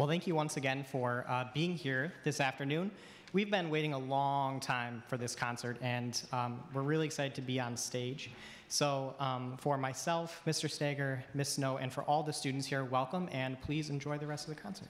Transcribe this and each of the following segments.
Well, thank you once again for uh, being here this afternoon. We've been waiting a long time for this concert, and um, we're really excited to be on stage. So, um, for myself, Mr. Stager, Miss Snow, and for all the students here, welcome, and please enjoy the rest of the concert.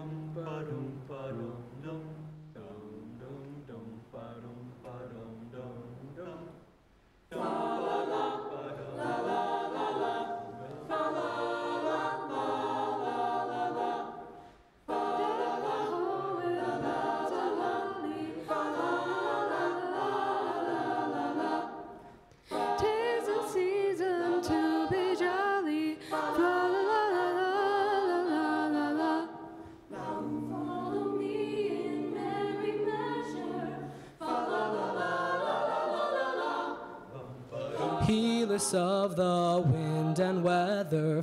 dum ba dum ba dum dum of the wind and weather.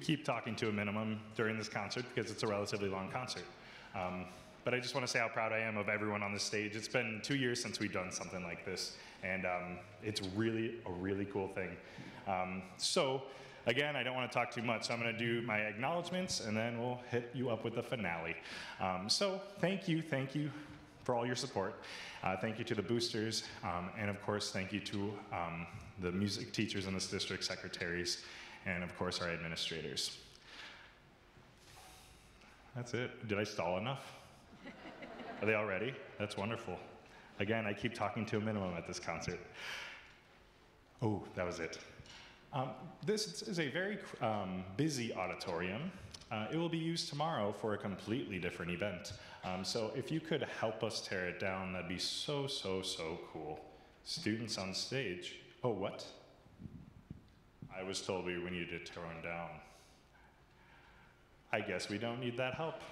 Keep talking to a minimum during this concert because it's a relatively long concert. Um, but I just want to say how proud I am of everyone on the stage. It's been two years since we've done something like this, and um, it's really a really cool thing. Um, so, again, I don't want to talk too much, so I'm going to do my acknowledgments, and then we'll hit you up with the finale. Um, so, thank you, thank you for all your support. Uh, thank you to the boosters, um, and of course, thank you to um, the music teachers in this district, secretaries, and of course, our administrators. That's it. Did I stall enough? Are they all ready? That's wonderful. Again, I keep talking to a minimum at this concert. Oh, that was it. Um, this is a very um, busy auditorium. Uh, it will be used tomorrow for a completely different event. Um, so if you could help us tear it down, that'd be so, so, so cool. Students on stage. Oh, what? I was told we, we needed to tone down. I guess we don't need that help.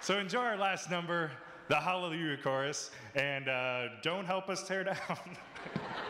So enjoy our last number, the Hallelujah Chorus, and uh, don't help us tear down.